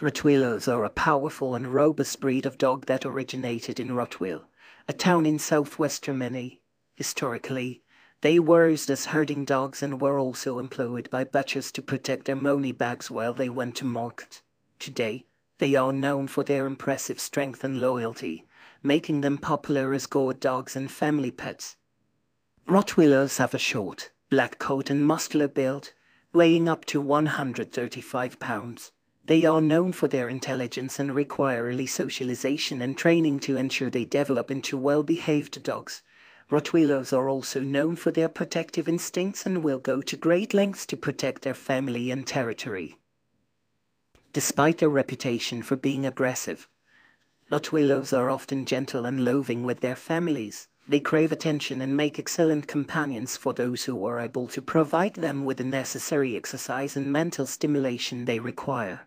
Rottweilers are a powerful and robust breed of dog that originated in Rottweil, a town in southwest Germany. Historically, they were used as herding dogs and were also employed by butchers to protect their money bags while they went to market. Today, they are known for their impressive strength and loyalty, making them popular as guard dogs and family pets. Rottweilers have a short, black coat and muscular build, weighing up to 135 pounds. They are known for their intelligence and require early socialization and training to ensure they develop into well-behaved dogs. Rottweilers are also known for their protective instincts and will go to great lengths to protect their family and territory. Despite their reputation for being aggressive, Rottweilers are often gentle and loving with their families. They crave attention and make excellent companions for those who are able to provide them with the necessary exercise and mental stimulation they require.